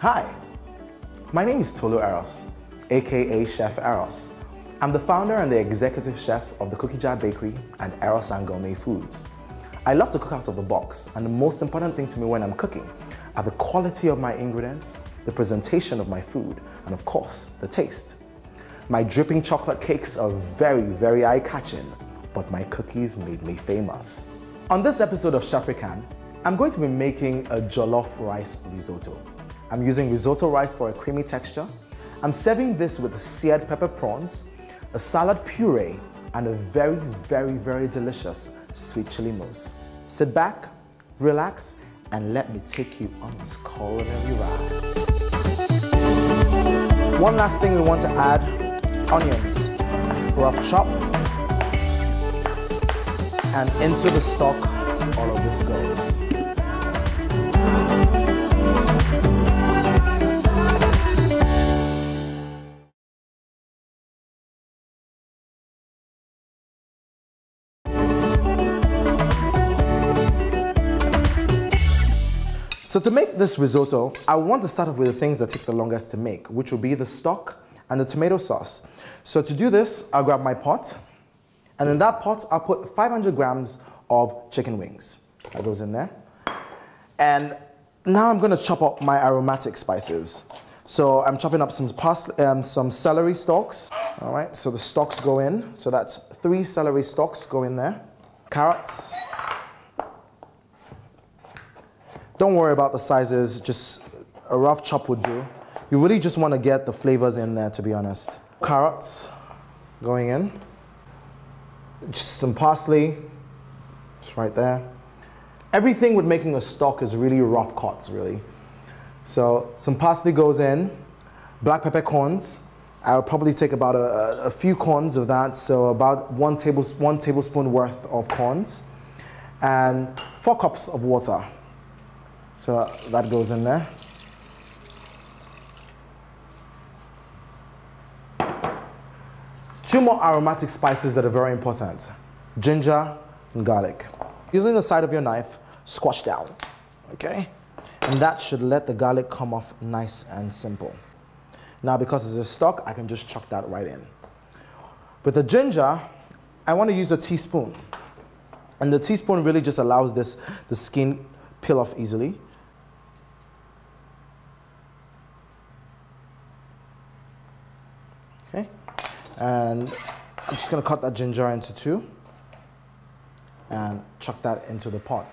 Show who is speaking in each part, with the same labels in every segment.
Speaker 1: Hi, my name is Tolu Eros, aka Chef Eros. I'm the founder and the executive chef of the Cookie Jar Bakery and Eros and Gourmet Foods. I love to cook out of the box, and the most important thing to me when I'm cooking are the quality of my ingredients, the presentation of my food, and of course, the taste. My dripping chocolate cakes are very, very eye-catching, but my cookies made me famous. On this episode of Chefrican, I'm going to be making a jollof rice risotto. I'm using risotto rice for a creamy texture. I'm serving this with seared pepper prawns, a salad puree, and a very, very, very delicious sweet chili mousse. Sit back, relax, and let me take you on this culinary ride. One last thing we want to add, onions, rough chop, and into the stock all of this goes. So to make this risotto, I want to start off with the things that take the longest to make, which will be the stock and the tomato sauce. So to do this, I'll grab my pot, and in that pot, I'll put 500 grams of chicken wings. Add those in there. And now I'm gonna chop up my aromatic spices. So I'm chopping up some parsley, um, some celery stalks. All right, so the stalks go in. So that's three celery stalks go in there. Carrots, Don't worry about the sizes, just a rough chop would do. You really just want to get the flavors in there, to be honest. Carrots going in. Just some parsley, just right there. Everything with making a stock is really rough cuts, really. So some parsley goes in, black peppercorns. I'll probably take about a, a few corns of that, so about one, tables, one tablespoon worth of corns, and four cups of water. So that goes in there. Two more aromatic spices that are very important. Ginger and garlic. Using the side of your knife, squash down, okay? And that should let the garlic come off nice and simple. Now because it's a stock, I can just chuck that right in. With the ginger, I want to use a teaspoon. And the teaspoon really just allows this, the skin peel off easily. And I'm just gonna cut that ginger into two and chuck that into the pot.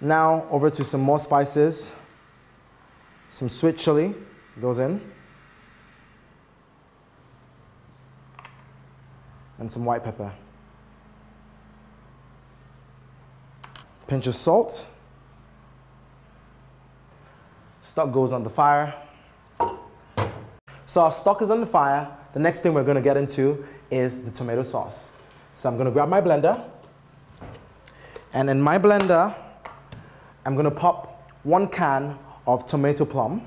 Speaker 1: Now over to some more spices. Some sweet chili goes in. And some white pepper. Pinch of salt. Stock goes on the fire. So our stock is on the fire. The next thing we're gonna get into is the tomato sauce. So I'm gonna grab my blender, and in my blender, I'm gonna pop one can of tomato plum.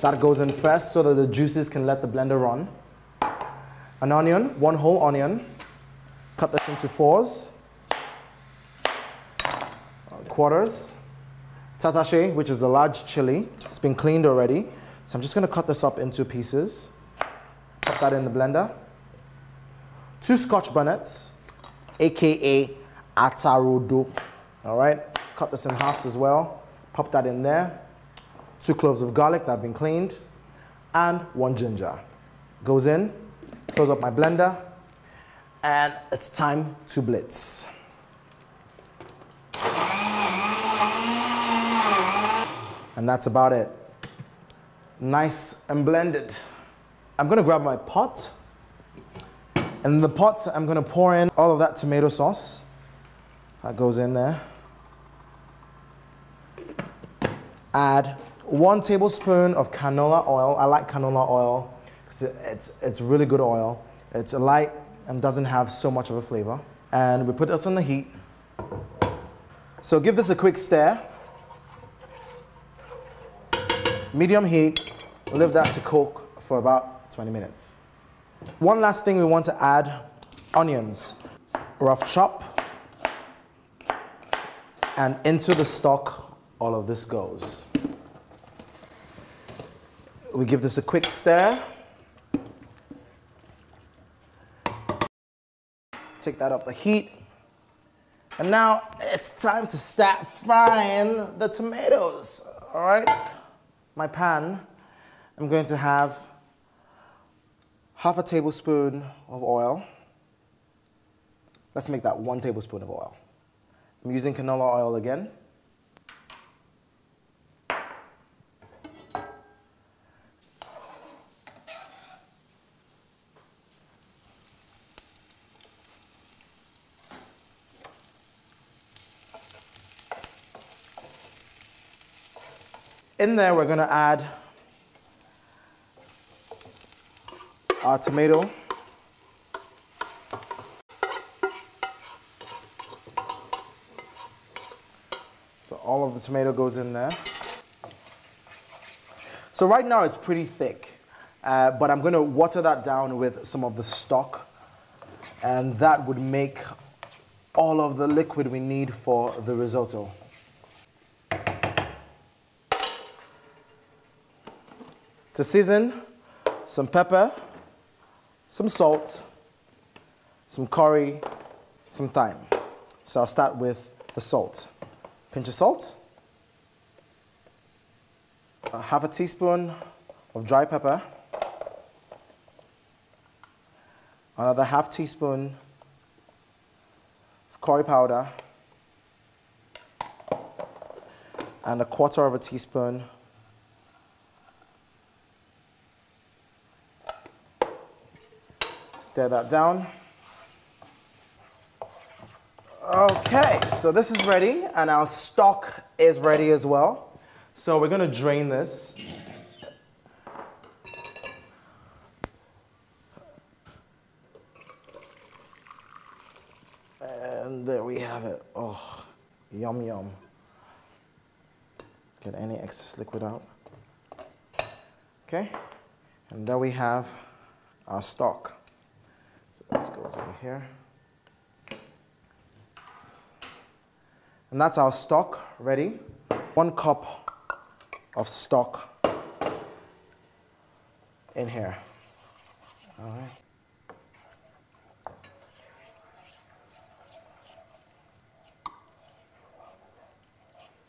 Speaker 1: That goes in first so that the juices can let the blender run. An onion, one whole onion. Cut this into fours, quarters tatashe, which is a large chili. It's been cleaned already. So I'm just gonna cut this up into pieces. Put that in the blender. Two scotch bonnets, AKA atarodo. All right, cut this in halves as well. Pop that in there. Two cloves of garlic that have been cleaned. And one ginger. Goes in, close up my blender. And it's time to blitz. And that's about it. Nice and blended. I'm gonna grab my pot. And in the pot, I'm gonna pour in all of that tomato sauce. That goes in there. Add one tablespoon of canola oil. I like canola oil because it's, it's really good oil. It's light and doesn't have so much of a flavor. And we put this on the heat. So give this a quick stir. Medium heat, leave that to cook for about 20 minutes. One last thing we want to add, onions. Rough chop. And into the stock, all of this goes. We give this a quick stir. Take that off the heat. And now it's time to start frying the tomatoes. All right, my pan, I'm going to have half a tablespoon of oil. Let's make that one tablespoon of oil. I'm using canola oil again. In there, we're going to add our tomato. So all of the tomato goes in there. So right now it's pretty thick, uh, but I'm going to water that down with some of the stock, and that would make all of the liquid we need for the risotto. To season, some pepper, some salt, some curry, some thyme. So I'll start with the salt. Pinch of salt, a half a teaspoon of dry pepper, another half teaspoon of curry powder, and a quarter of a teaspoon Stir that down. Okay, so this is ready, and our stock is ready as well. So we're gonna drain this. And there we have it. Oh, yum yum. Get any excess liquid out. Okay, and there we have our stock. So this goes over here. And that's our stock ready. One cup of stock in here. All right.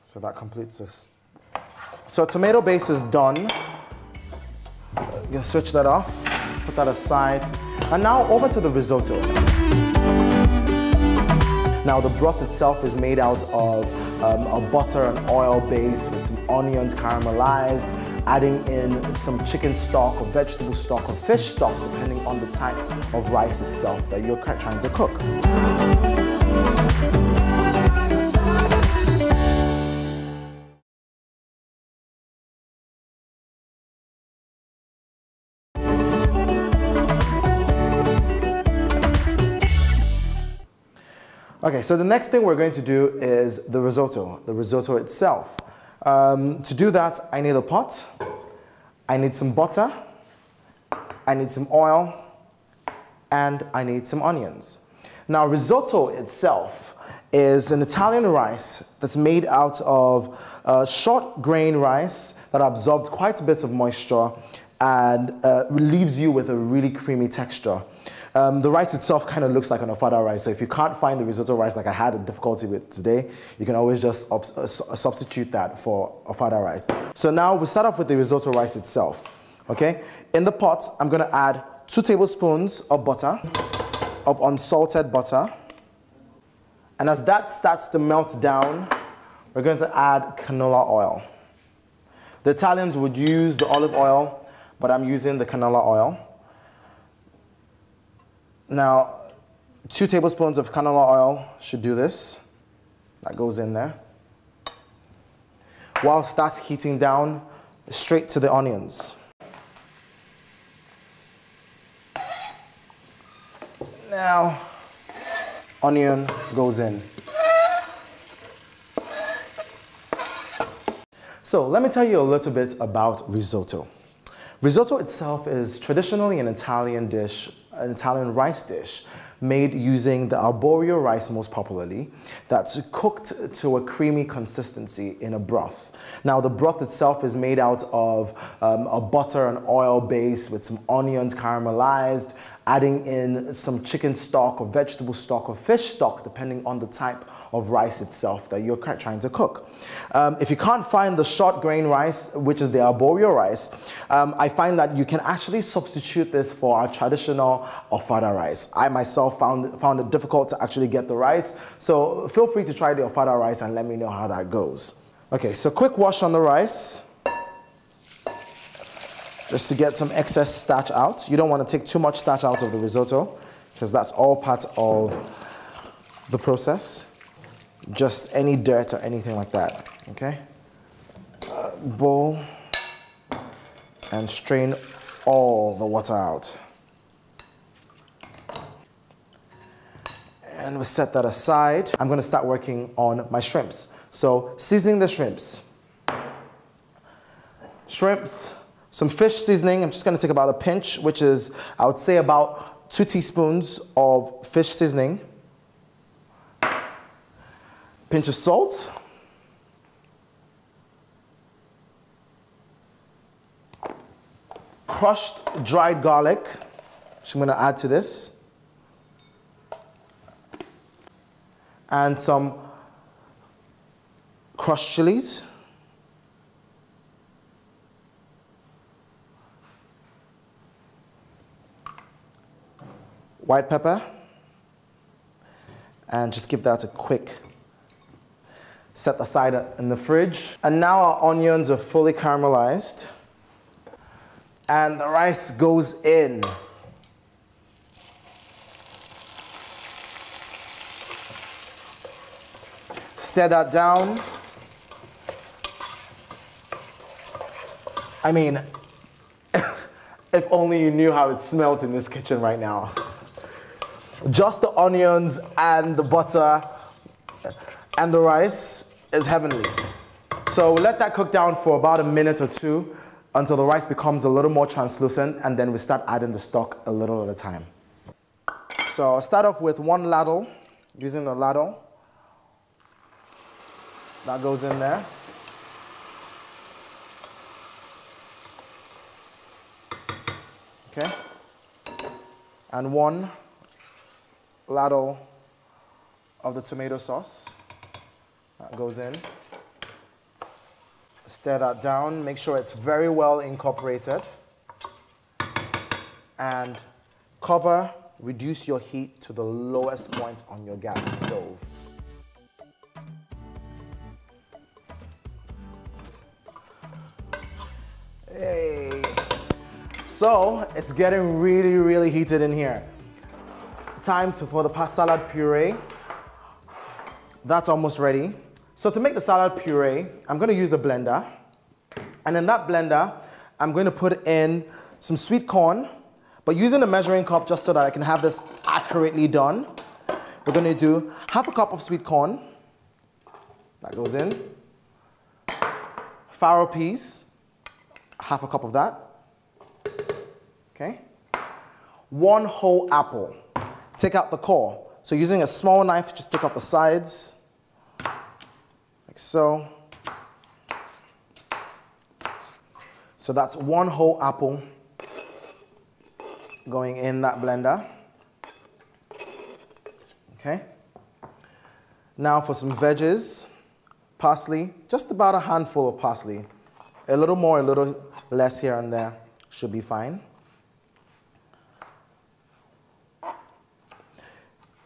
Speaker 1: So that completes this. So tomato base is done. You can switch that off, put that aside. And now over to the risotto. Now the broth itself is made out of um, a butter and oil base with some onions caramelized, adding in some chicken stock or vegetable stock or fish stock depending on the type of rice itself that you're trying to cook. Okay, so the next thing we're going to do is the risotto, the risotto itself. Um, to do that, I need a pot, I need some butter, I need some oil, and I need some onions. Now, risotto itself is an Italian rice that's made out of uh, short grain rice that absorbed quite a bit of moisture and uh, leaves you with a really creamy texture. Um, the rice itself kind of looks like an ofada rice. So if you can't find the risotto rice like I had a difficulty with today, you can always just uh, uh, substitute that for ofada rice. So now we start off with the risotto rice itself. Okay, in the pot, I'm gonna add two tablespoons of butter, of unsalted butter. And as that starts to melt down, we're going to add canola oil. The Italians would use the olive oil, but I'm using the canola oil. Now, two tablespoons of canola oil should do this. That goes in there. Whilst that's heating down, straight to the onions. Now, onion goes in. So let me tell you a little bit about risotto. Risotto itself is traditionally an Italian dish, an Italian rice dish made using the arborio rice most popularly, that's cooked to a creamy consistency in a broth. Now the broth itself is made out of um, a butter and oil base with some onions caramelized, adding in some chicken stock or vegetable stock or fish stock, depending on the type of rice itself that you're trying to cook. Um, if you can't find the short grain rice, which is the arborio rice, um, I find that you can actually substitute this for our traditional ofada rice. I myself found, found it difficult to actually get the rice, so feel free to try the ofada rice and let me know how that goes. Okay, so quick wash on the rice just to get some excess starch out. You don't want to take too much starch out of the risotto because that's all part of the process just any dirt or anything like that, okay? Uh, bowl and strain all the water out. And we set that aside. I'm gonna start working on my shrimps. So seasoning the shrimps. Shrimps, some fish seasoning. I'm just gonna take about a pinch, which is, I would say about two teaspoons of fish seasoning pinch of salt. Crushed dried garlic, which I'm going to add to this. And some crushed chilies. White pepper. And just give that a quick set aside in the fridge. And now our onions are fully caramelized. And the rice goes in. Set that down. I mean, if only you knew how it smelled in this kitchen right now. Just the onions and the butter and the rice is heavenly. So let that cook down for about a minute or two until the rice becomes a little more translucent and then we start adding the stock a little at a time. So I'll start off with one ladle, using the ladle. That goes in there. Okay. And one ladle of the tomato sauce. That goes in. Stir that down. Make sure it's very well incorporated. And cover, reduce your heat to the lowest point on your gas stove. Hey. So it's getting really, really heated in here. Time to, for the salad puree. That's almost ready. So to make the salad puree, I'm going to use a blender. And in that blender, I'm going to put in some sweet corn, but using a measuring cup just so that I can have this accurately done. We're going to do half a cup of sweet corn. That goes in. Farro peas, half a cup of that. Okay. One whole apple. Take out the core. So using a small knife, just take off the sides, like so. So that's one whole apple going in that blender. Okay. Now for some veggies, parsley, just about a handful of parsley. A little more, a little less here and there should be fine.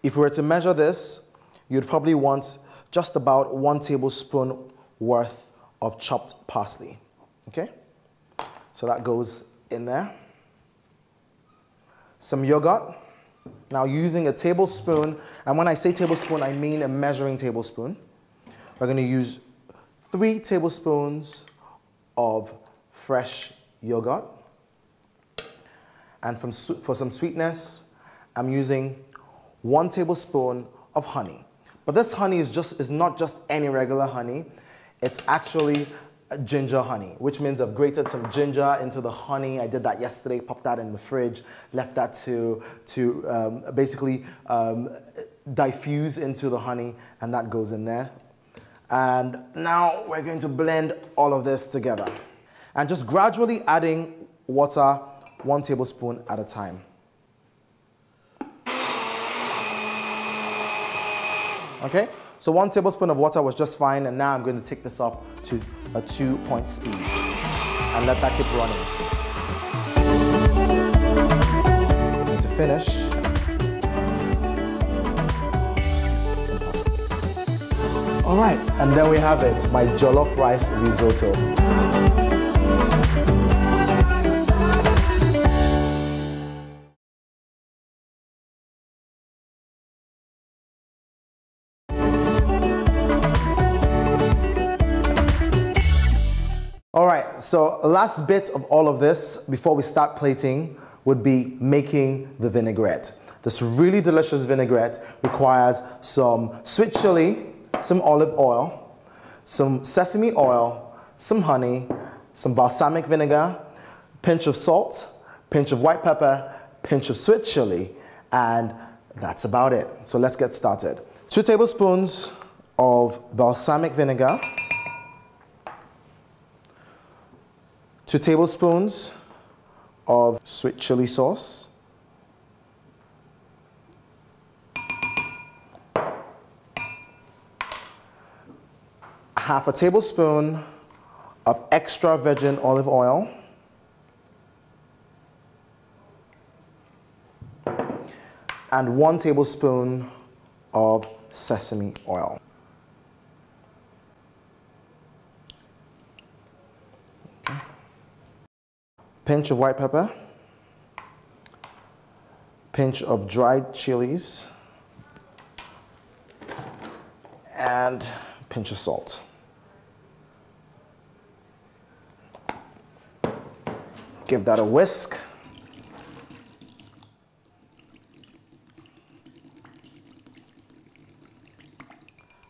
Speaker 1: If we were to measure this, you'd probably want just about one tablespoon worth of chopped parsley. Okay? So that goes in there. Some yogurt. Now using a tablespoon, and when I say tablespoon, I mean a measuring tablespoon. We're going to use three tablespoons of fresh yogurt. And from, for some sweetness, I'm using one tablespoon of honey. But this honey is, just, is not just any regular honey. It's actually ginger honey, which means I've grated some ginger into the honey. I did that yesterday, popped that in the fridge, left that to, to um, basically um, diffuse into the honey, and that goes in there. And now we're going to blend all of this together. And just gradually adding water, one tablespoon at a time. Okay? So one tablespoon of water was just fine, and now I'm going to take this up to a two point speed and let that keep running. And to finish. All right, and then we have it, my jollof rice risotto. So last bit of all of this before we start plating would be making the vinaigrette. This really delicious vinaigrette requires some sweet chili, some olive oil, some sesame oil, some honey, some balsamic vinegar, pinch of salt, pinch of white pepper, pinch of sweet chili, and that's about it. So let's get started. Two tablespoons of balsamic vinegar, two tablespoons of sweet chili sauce, half a tablespoon of extra virgin olive oil, and one tablespoon of sesame oil. Pinch of white pepper, pinch of dried chilies, and pinch of salt. Give that a whisk.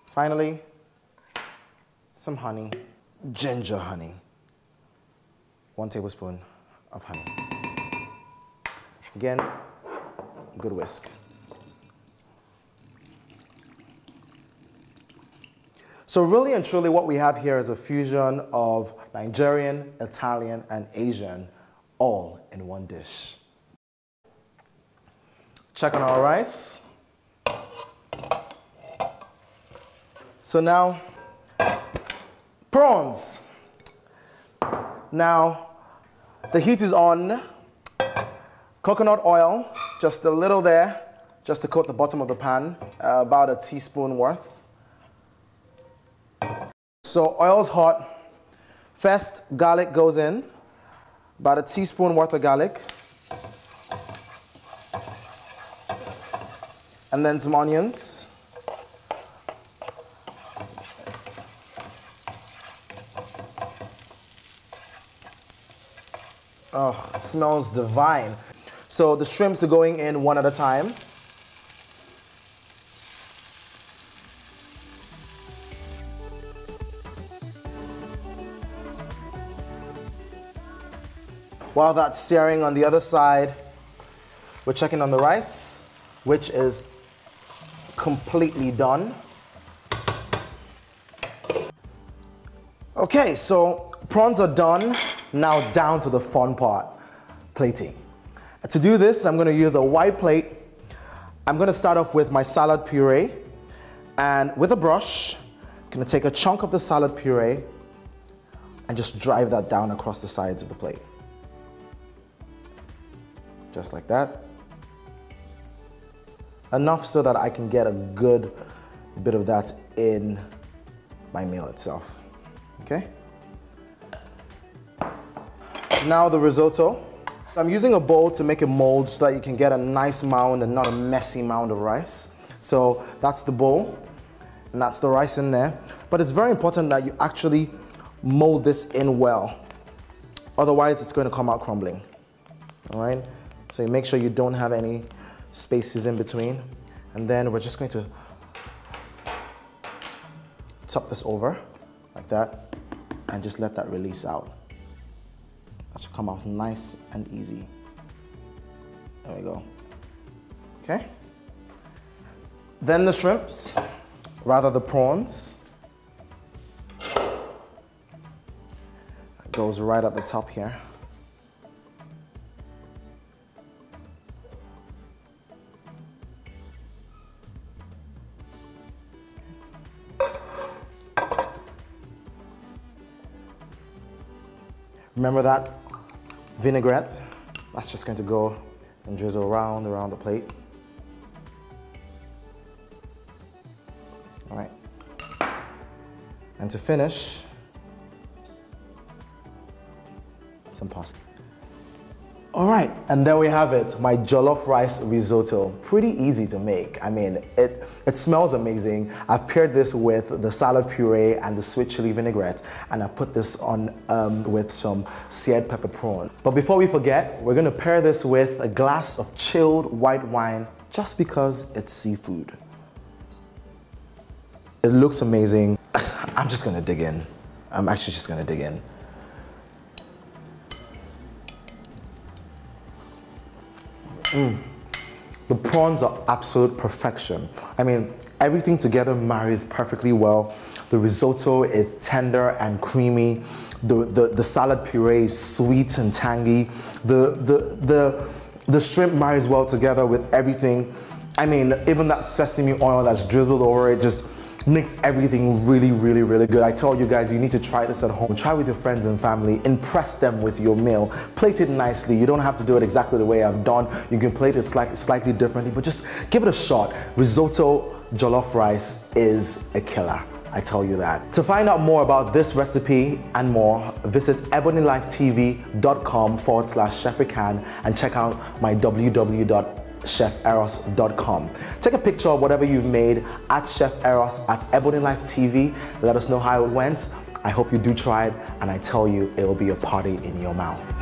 Speaker 1: Finally, some honey, ginger honey, one tablespoon of honey. Again, good whisk. So really and truly what we have here is a fusion of Nigerian, Italian, and Asian all in one dish. Check on our rice. So now, prawns. Now, the heat is on. Coconut oil, just a little there, just to coat the bottom of the pan, uh, about a teaspoon worth. So oil's hot. First, garlic goes in, about a teaspoon worth of garlic. And then some onions. Oh, smells divine. So the shrimps are going in one at a time. While that's searing on the other side, we're checking on the rice, which is completely done. Okay, so prawns are done. Now down to the fun part, plating. To do this, I'm gonna use a white plate. I'm gonna start off with my salad puree. And with a brush, I'm gonna take a chunk of the salad puree and just drive that down across the sides of the plate. Just like that. Enough so that I can get a good bit of that in my meal itself, okay? Now the risotto. I'm using a bowl to make a mold so that you can get a nice mound and not a messy mound of rice. So that's the bowl and that's the rice in there. But it's very important that you actually mold this in well. Otherwise it's going to come out crumbling. All right? So you make sure you don't have any spaces in between. And then we're just going to top this over like that. and just let that release out. That should come out nice and easy. There we go. Okay? Then the shrimps, rather the prawns. goes right at the top here. Remember that vinaigrette? That's just going to go and drizzle around around the plate. All right. And to finish, All right, and there we have it, my jollof rice risotto. Pretty easy to make. I mean, it, it smells amazing. I've paired this with the salad puree and the sweet chili vinaigrette, and I've put this on um, with some seared pepper prawn. But before we forget, we're gonna pair this with a glass of chilled white wine just because it's seafood. It looks amazing. I'm just gonna dig in. I'm actually just gonna dig in. Mm. The prawns are absolute perfection. I mean, everything together marries perfectly well. The risotto is tender and creamy. The, the, the salad puree is sweet and tangy. The, the, the, the shrimp marries well together with everything. I mean, even that sesame oil that's drizzled over it just makes everything really, really, really good. I tell you guys, you need to try this at home. Try with your friends and family. Impress them with your meal. Plate it nicely. You don't have to do it exactly the way I've done. You can plate it slightly, slightly differently, but just give it a shot. Risotto jollof rice is a killer. I tell you that. To find out more about this recipe and more, visit ebonylifetv.com forward slash chefrican and check out my www cheferos.com. Take a picture of whatever you've made at Chef Eros at Ebony Life TV. Let us know how it went. I hope you do try it, and I tell you, it will be a party in your mouth.